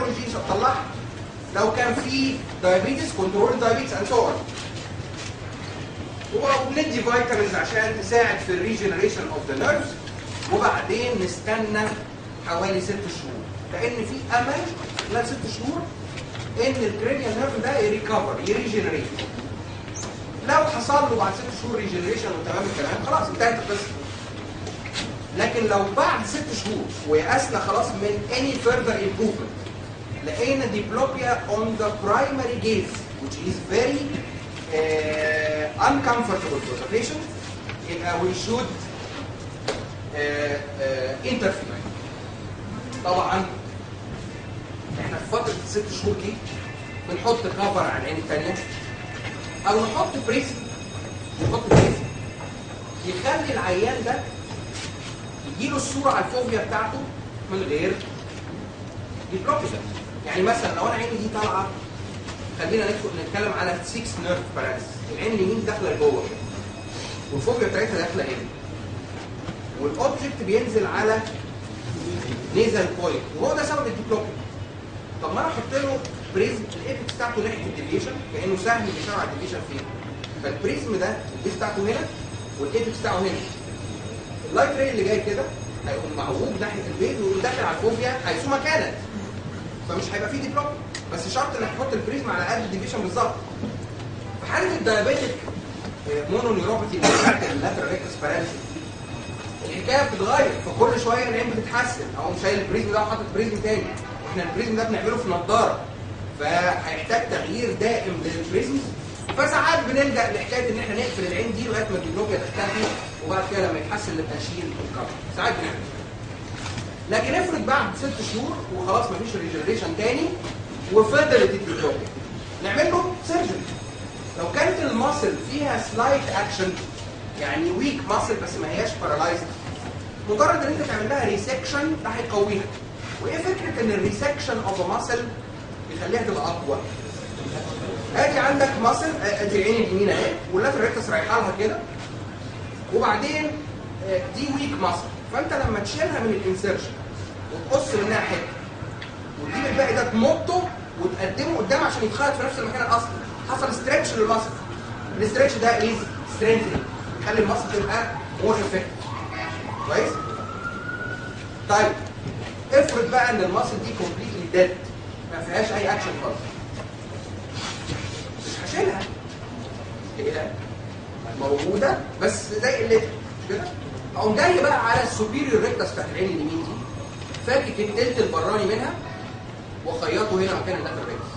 ال neurologist هتطلعها لو كان في diabetes control diabetes and so on وبندي vitamins عشان تساعد في ال regeneration of the nerves وبعدين نستنى حوالي ست شهور. لأن في أمل خلال ست شهور إن ال cranial nerve ده ي recover ي regenerate. لو حصل له بعد ست شهور regeneration وتمام الكلام خلاص انتهت القصة. لكن لو بعد ست شهور ويأسنا خلاص من any further improvement لقينا diplopia on the primary gaze which is very uh, uncomfortable for the patient يبقى we should uh, uh, interfere. طبعا إحنا في فترة الست شهور دي بنحط كفر على العين التانية أو نحط بريزم نحط prism يخلي العيان ده يجيله الصورة على ال fovea بتاعته من غير diplopia يعني مثلا لو أنا عيني دي طالعة خلينا نتكلم على 6 nerve paralysis العين اليمين داخلة لجوه. وال fovea بتاعتها داخلة هنا. وال object بينزل على nasal point وهو ده سبب ال diplopia طب ما أنا أحط له prism ال apex بتاعته ناحية ال deviation كأنه سهم بيشاور على ال deviation فين؟ فال prism ده ال base بتاعته هنا وال apex بتاعه هنا. ال light ray اللي جاي كده هيقوم معوج ناحية ال base ويقوم داخل على ال fovea حيثما كانت فمش هيبقى فيه diplopia بس شرط إنك تحط ال prism على قد ال deviation بالظبط. في حاله ال diabetic mononeuropathy اللي بتاعت ال lateral rectus الحكاية بتتغير. فكل شوية العين بتتحسن. أو شايل ال prism ده وحاطط prism تاني. إحنا ال prism ده بنعمله في نظاره فهيحتاج تغيير دائم لل prism. فساعات بنلجأ لحكاية إن إحنا نقفل العين دي لغاية ما ال diplopia تختفي وبعد كده لما يتحسن نبقى نشيل ال cover ساعات بنعمل لكن افرض بعد ست شهور وخلاص مفيش regeneration تاني وفضلت ال diplopia نعمل له surgery لو كانت ال muscle فيها slight action يعني weak muscle بس ما هياش paralyzed مجرد إن أنت تعمل لها resection ده هيقويها. وإيه فكرة إن ال resection of muscle يخليها تبقى أقوى؟ ادي عندك muscle ادي العين اليمين أهي وال lateral rectus رايحة لها كده وبعدين دي weak muscle فأنت لما تشيلها من ال insertion وتقص منها حتة وتجيب الباقي ده تمطه وتقدمه قدام عشان يتخيط في نفس المكان الأصلي. حصل stretch لل muscle ال stretch ده is strengthening يخلي ال muscle تبقى more effect كويس؟ طيب. افرض بقى إن ال muscle دي completely dead ما فيهاش أي اكشن خالص. مش هشيلها. هي موجودة بس زي مش كده؟ أقوم جاي بقى على ال superior rectus بتاعت العين اليمين دي. فاكك التلت البراني منها وخيطه هنا مكان ال lateral rectus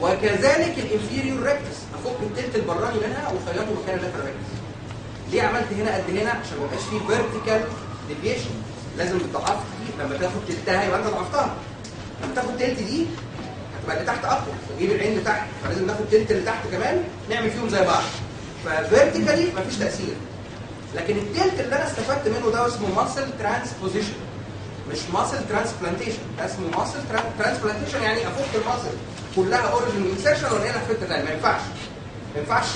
وكذلك ال inferior rectus أفك التلت البراني منها وخيطه مكان ال lateral rectus ليه عملت هنا قد هنا؟ عشان ما يبقاش فيه vertical deviation لازم الضعف دي لما تاخد تلتها يبقى أنت ضعفتها. لما تاخد تلت دي هتبقى اللي تحت أقوى. تجيب العين اللي تحت. فلازم ناخد تلت اللي تحت كمان نعمل فيهم زي بعض. ف vertically مفيش تأثير. لكن التلت اللي أنا استفدت منه ده اسمه muscle transposition مش muscle transplantation اسمه muscle transplantation يعني أفك ال muscle. كلها origin insertion هنا في حتة ثانية ما ينفعش. ما ينفعش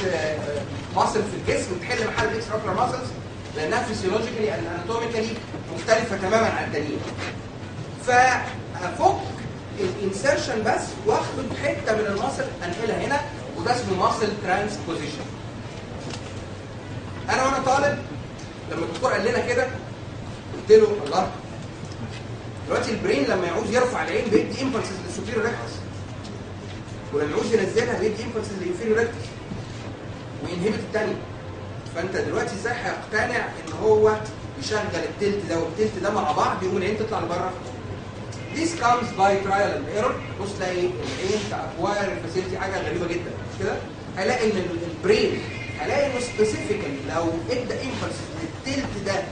muscle في الجسم تحل محل ال extraocular muscles لأنها physiologically anatomically مختلفة تماما عن التانيين. فهفك ال insertion بس واخد حتة من ال muscle انقلها هنا وده اسمه muscle transposition أنا وأنا طالب لما الدكتور قال لنا كده قلت له الله دلوقتي ال brain لما يعوز يرفع العين بيدي impulses لل superior rectus ولما يعوز ينزلها بيدي impulses لل inferior rectus وي inhibit الثانية فانت دلوقتي إزاي هيقتنع ان هو يشغل التلت ده والتلت ده مع بعض يقوم العين تطلع لبره. This comes by trial and error. بص تلاقي العين acquire ال facility حاجة غريبة جدا. مش كده؟ هلاقي إن ال brain هلاقي إنه specifically لو إدى impulse للتلت ده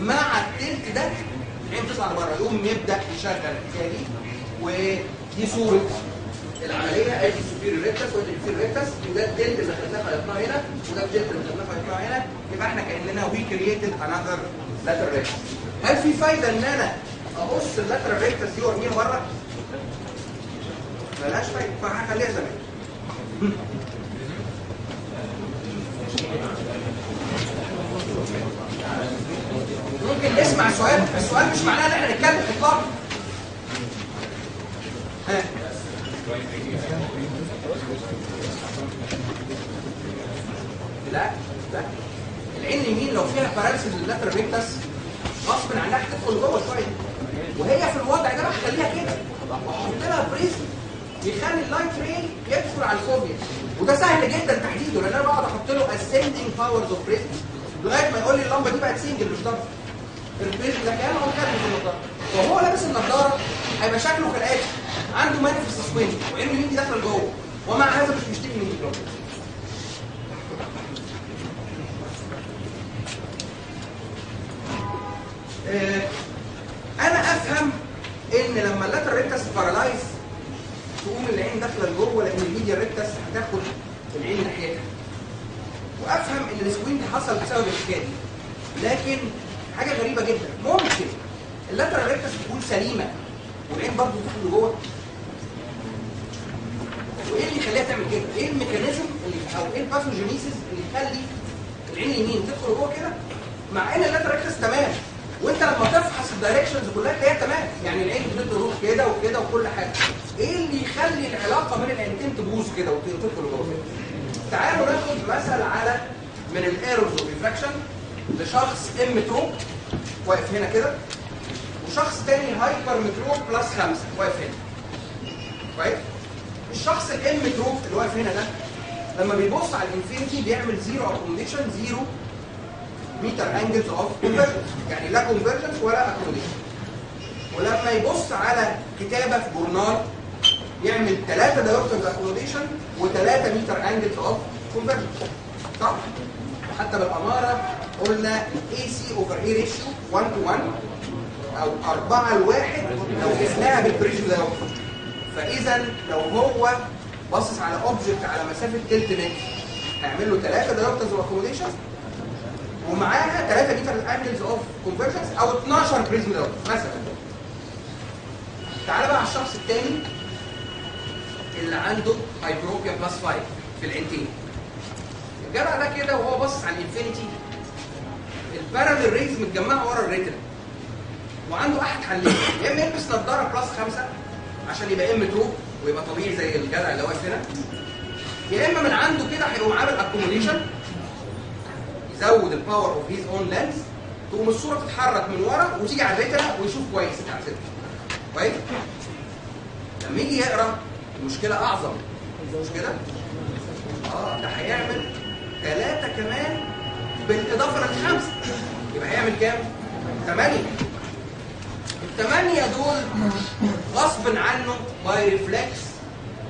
مع التلت ده العين تطلع لبره يقوم يبدأ يشغل دي ودي صورة العملية ادي ال superior rectus وادي ال inferior rectus وده التلت اللي خدناه خيطناه هنا وده التلت اللي خدناه خيطناه هنا. يبقى إحنا كأننا we created another lateral rectus هل في فايدة إن أنا أقص ال lateral rectus دي وأرميها بره؟ ملهاش فايدة. فهخليها زي ما هي ممكن نسمع سؤال السؤال مش معناه إن إحنا نتكلم اطلاقا ها. لا لا. العين اليمين لو فيها paralysis لل lateral rectus غصب عنها هتدخل جوه شوية. وهي في الوضع ده بقى خليها كده. واحط لها prism يخلي ال light ray يدخل على ال fovea. وده سهل جدا تحديده لأن أنا بقعد أحط له ascending powers of prism لغاية ما يقول لي اللمبة دي بقت single مش double ده كان في النضارة. وهو لابس النضارة هيبقى شكله كالاتي عنده manifest squint وعينه اليمين داخله لجوه ومع هذا مش بيشتكي من الجلوكوز آه، أنا أفهم إن لما ال lateral rectus paralysed تقوم العين داخلة لجوه لأن ال medial rectus هتاخد العين ناحيتها. وأفهم إن ال squint دي حصل بسبب الحكاية دي لكن حاجة غريبة جدا. ممكن ال lateral rectus تكون سليمة. والعين برضه تدخل لجوه وإيه اللي يخليها تعمل كده؟ إيه ال mechanism اللي أو إيه ال pathogenesis اللي يخلي العين اليمين تدخل جوه كده؟ مع إن ال lateral rectus تمام. وأنت لما تفحص ال directions كلها تلاقيها تمام. يعني العين بتروح كده وكده وكل حاجة. إيه اللي يخلي العلاقة بين العينتين تبوظ كده وتدخل جوه تعالوا ناخد مثل على من ال errors of refraction لشخص emmetrope واقف هنا كده. وشخص تاني hypermetrope plus خمسة. واقف هنا. كويس؟ الشخص ال emmetrope اللي واقف هنا ده لما بيبص على ال infinity بيعمل zero accommodation zero metre angles of convergence يعني لا convergence ولا accommodation ولما يبص على كتابة في journal يعمل 3 dioptres accommodation و3 metre angles of convergence صح؟ وحتى بالأمارة قلنا AC over A ratio 1 to 1 أو 4 لواحد. لو قسناها بال prism dioptre فاذا لو هو باصص على object على مسافة تلت متر هيعمل له 3 dioptres of accommodation ومعاها 3 metre angles of convergence أو 12 prism dioptre مثلا. تعال بقى على الشخص الثاني اللي عنده hyperopia plus 5 في العينتين الجدع ده كده وهو باصص على ال infinity ال parallel rays متجمعة ورا ال retina. وعنده أحد حلين. يا إما يلبس نظارة plus 5 عشان يبقى emmetrope ويبقى طبيعي زي الجدع اللي واقف هنا يا إما من عنده كده هيقوم عامل accommodation يزود ال power of his own lens تقوم الصورة تتحرك من ورا وتيجي على ال retina ويشوف كويس. فكره كويس؟ لما يجي يقرأ المشكلة أعظم. مش كده؟ آه ده هيعمل ثلاثة كمان بالإضافة للخمسة. يبقى هيعمل كام؟ ثمانيه الثمانيه دول غصب عنه by reflex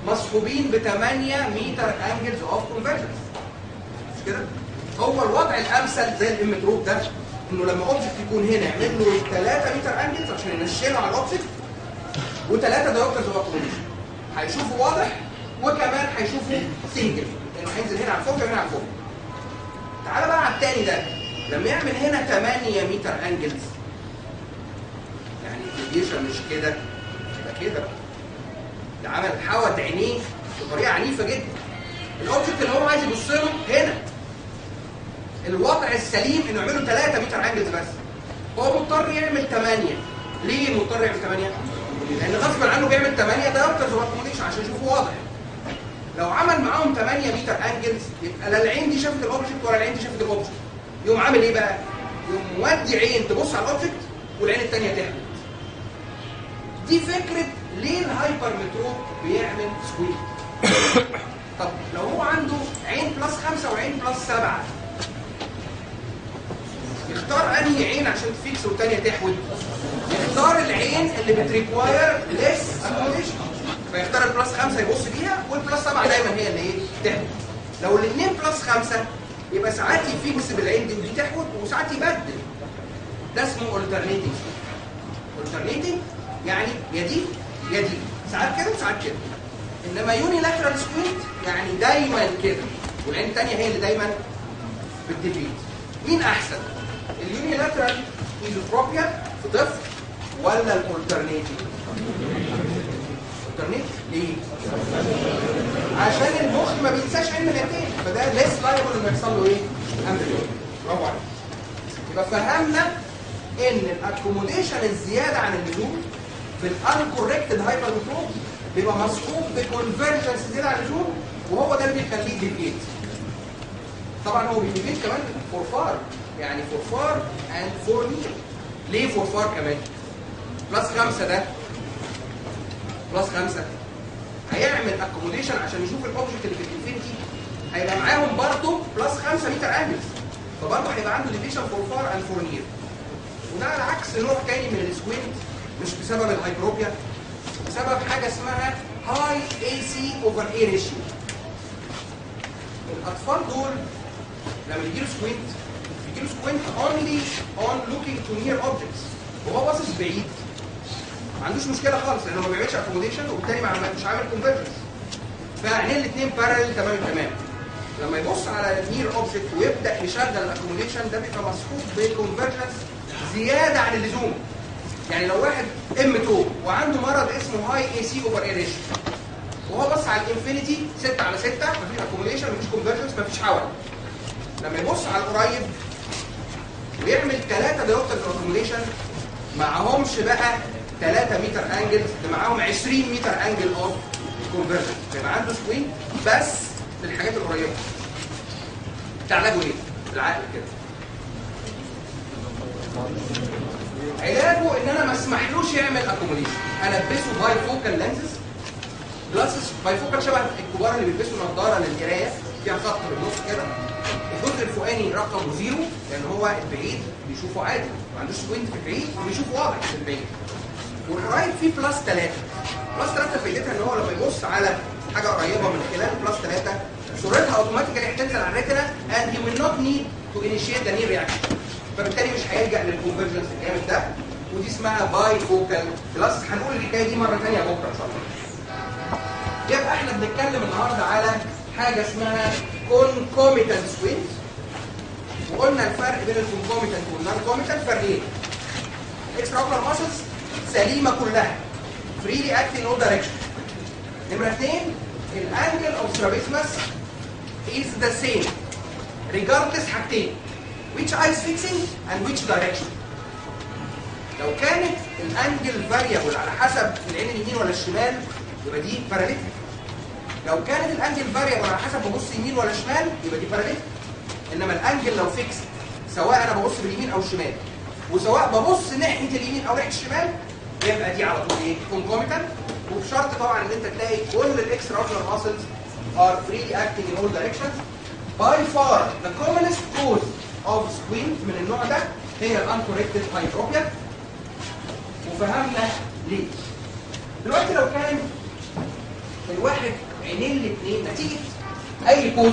مصحوبين ب 8 meter angles of convergence كده؟ هو الوضع الأمثل زي ال emmetrope ده إنه لما object يكون هنا يعمل له 3 meter angles عشان ينشله على ال object وثلاثه dioptres of accommodation هيشوفوا واضح وكمان هيشوفوا single لأنه هينزل هنا على الفوفيا وهنا على الفوفيا تعال بقى على الثاني ده. لما يعمل هنا 8 meter angles يعني ال deviation مش كده؟ يبقى كده ده عمل حول عينيه بطريقة عنيفة جدا. ال object اللي هو عايز يبص له هنا. الوضع السليم إنه يعمله 3 meter angles بس. هو مضطر يعمل 8 ليه مضطر يعمل 8 لأن غصب عنه بيعمل 8 dioptres accommodation عشان يشوفه واضح. لو عمل معاهم 8 meter angles يبقى لا العين دي شافت ال object ولا العين دي شافت ال object يقوم عامل إيه بقى؟ يقوم مودي عين تبص على ال object والعين الثانية تهبط دي فكرة ليه ال hypermetrope بيعمل squint طب لو هو عنده عين plus 5 وعين plus 7 يختار أنهي عين عشان ت fix والثانيه تحود يختار العين اللي بت require less accommodation فيختار ال plus 5 يبص بيها والبلس 7 دايما هي اللي إيه؟ تحود لو الاثنين plus 5 يبقى ساعات ي fix بالعين دي ودي تحود وساعات يبدل. ده اسمه alternating alternating يعني يا دي يا دي ساعات كده وساعات كده. إنما unilateral squint يعني دايما كده. والعين الثانية هي اللي دايما بت deviate مين أحسن؟ ال unilateral esotropia في طفل ولا ال alternative ال alternative ليه؟ عشان المخ ما بينساش عين من الاثنين فده less liable انه يحصل له إيه برافو عليك. يبقى فهمنا إن ال accommodation الزيادة عن اللزوم في ال uncorrected hypermetrope بيبقى مصحوب ب convergence زيادة عن اللزوم وهو ده اللي بيخليه deviate طبعا هو بي deviate كمان for far يعني for far and for near ليه for far كمان؟ plus خمسة ده plus خمسة. هيعمل accommodation عشان يشوف ال object اللي في ال infinity هيبقى معاهم برضه plus 5 meter angles فبرضه هيبقى عنده deviation for far and for near وده على عكس نوع تاني من ال squint مش بسبب ال hyperopia بسبب حاجة اسمها high AC over A ratio الأطفال دول لما يجيله squint يجيله squint only on looking to near objects وهو باصص بعيد. ما عندوش مشكلة خالص لأنه ما بيعملش accommodation وبالتالي مش عامل convergence فعينين الاثنين parallel تمام تمام لما يبص على near object ويبدأ يشغل ال accommodation ده بيبقى مصحوب بال convergence زيادة عن اللزوم. يعني لو واحد ام 2 وعنده مرض اسمه high AC over A ratio وهو بص على ال infinity 6 على 6 مفيش accommodation مفيش convergence مفيش حول لما يبص على القريب ويعمل ثلاثة dioptre accommodation معهمش بقى 3 meter angles ده معاهم 20 meter angle of convergence فيبقى عنده squint بس للحاجات القريبة. ده علاجه إيه؟ بالعقل كده. علاجه إن أنا ما أسمحلوش يعمل accommodation ألبسه bifocal lenses glasses bifocal شبه الكبار اللي بيلبسوا نظارة للقرايه فيها خط في النص كده. الجزء الفوقاني رقمه zero لأن هو البعيد. بيشوفه عادي. ما عندوش squint في البعيد. وبيشوفه واضح في البعيد. والقريب فيه plus 3 plus 3 فايدتها إن هو لما يبص على حاجة قريبة من خلال plus 3 صورتها automatically هتنزل على ال retina and he will not need to initiate the near reaction. فبالتالي مش هيلجأ لل convergence الجامد ده. ودي اسمها bifocal بس هنقول الحكاية دي مرة ثانية بكرة إن شاء الله. يبقى إحنا بنتكلم النهارده على حاجة اسمها concomitant squint وقلنا الفرق بين ال concomitant وال non-comitant فرقين ال extraocular muscles سليمة كلها. freely act in all direction نمره اثنين ال angle of strabismus is the same regardless حاجتين. Which eyes fixing and which direction. لو كانت ال angle variable على حسب العين اليمين ولا الشمال يبقى دي paralytic لو كانت ال angle variable على حسب ببص يمين ولا شمال يبقى دي paralytic إنما ال angle لو فيكس سواء أنا ببص باليمين أو الشمال وسواء ببص ناحية اليمين أو ناحية الشمال يبقى دي على طول إيه؟ concomitant وبشرط طبعا إن أنت تلاقي كل ال extraocular muscles are freely acting in all directions. By far the commonest cause of squint من النوع ده هي ال uncorrected hyperopia وفهمنا ليه. دلوقتي لو كان الواحد عينين الاثنين نتيجة أي cause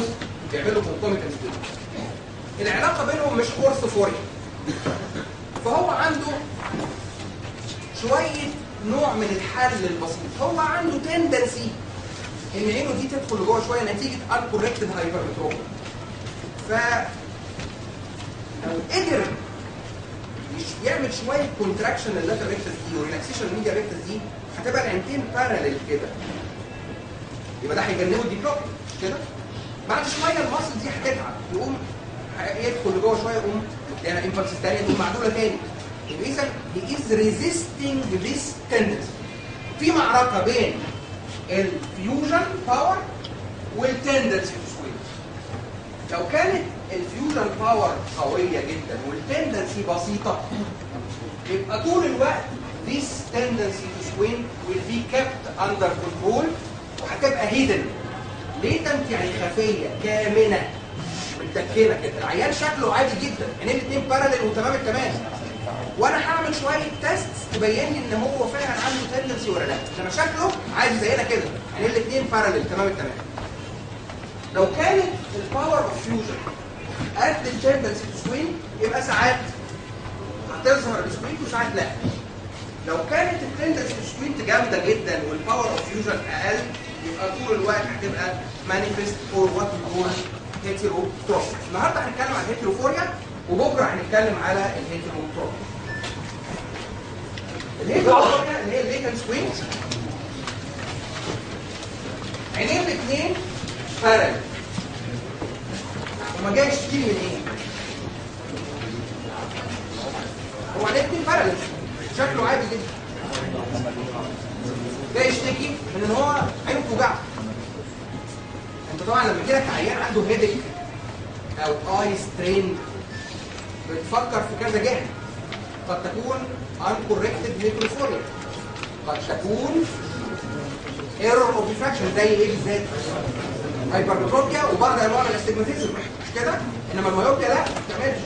بيعملوا concomitant العلاقة بينهم مش orthophoria فهو عنده شوية نوع من الحول البسيط. هو عنده tendency إن عينه دي تدخل لجوه شوية نتيجة uncorrected hypermetropia ف لو قدر يعمل شوية contraction لل lateral rectus دي و relaxation لل medial rectus دي هتبقى العينتين parallel كده. يبقى ده هيجنبه ال diplopia مش كده؟ بعد شوية ال muscle دي هتتعب يقوم يدخل لجوه شوية يقوم يعني impulse الثانية تقوم معدولة تاني. اذا he is resisting this tendency. في معركة بين ال fusion power وال tendency to squint لو كانت ال fusion power قوية جدا وال tendency بسيطة يبقى طول الوقت this tendency to squint will be kept under control وهتبقى hidden. latent يعني خفيه كامنة؟ متدكنه كده العيان شكله عادي جدا. عينين الاثنين parallel وتمام التمام. وأنا هعمل شوية test تبين لي ان هو فعلا عنده tendency ولا لا. انما شكله عادي زينا كده. عينين الاثنين parallel تمام التمام. لو كانت ال power of fusion قد ال tendency to يبقى ساعات هتظهر ال squint وساعات لا. لو كانت ال tendency to جامدة جدا وال power of fusion أقل يبقى طول الوقت هتبقى manifest or what نقول heterotropia النهارده هنتكلم عن ال heterophoria وبكره هنتكلم على ال heterotropia ال heterophoria اللي هي ال latent squint عينين الاثنين parallel وما جايش تيجي من إيه؟ هو عينين الاثنين parallel شكله عادي جدا. جاي يشتكي من إن هو عينه بتوجعه. طبعا لما يجي لك عيان عنده headache أو eye strain بتفكر في كذا حاجة قد تكون uncorrected heterophoria قد تكون error of refraction زي إيه بالذات؟ hypermetropia وبعض انواع ال astigmatism مش كده؟ انما ال myopia لا ما بتعملش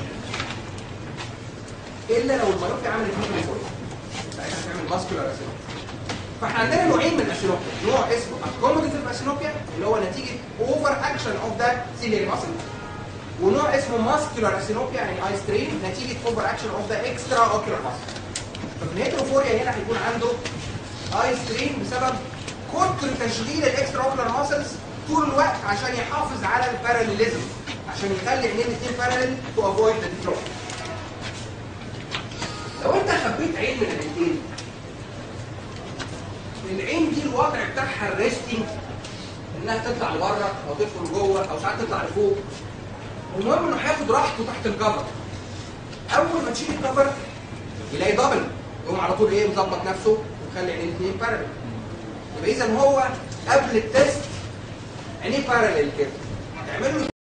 الا لو ال myopia عملت heterophoria ساعتها هتعمل muscular asthenopia فاحنا عندنا نوعين من ال asthenopia نوع اسمه accommodative asthenopia اللي هو نتيجة over action of the ciliary muscle ونوع اسمه muscular asthenopia يعني eye strain نتيجة over action of the extraocular muscle ففي ال heterophoria هنا هيكون عنده eye strain بسبب كتر تشغيل ال extraocular muscles طول الوقت عشان يحافظ على ال parallelism عشان يخلي عينين الاثنين parallel to avoid the لو أنت خبيت عين من الاثنين العين دي الوضع بتاعها ال resting إنها تطلع لبره أو تدخل جوه أو ساعات تطلع لفوق. المهم إنه هياخد راحته تحت الكفر. أول ما تشيل الكفر يلاقي دبل يقوم على طول إيه مظبط نفسه ويخلي عينين الاثنين باراليل يبقى اذا هو قبل التست عينيه باراليل كده. تعمل له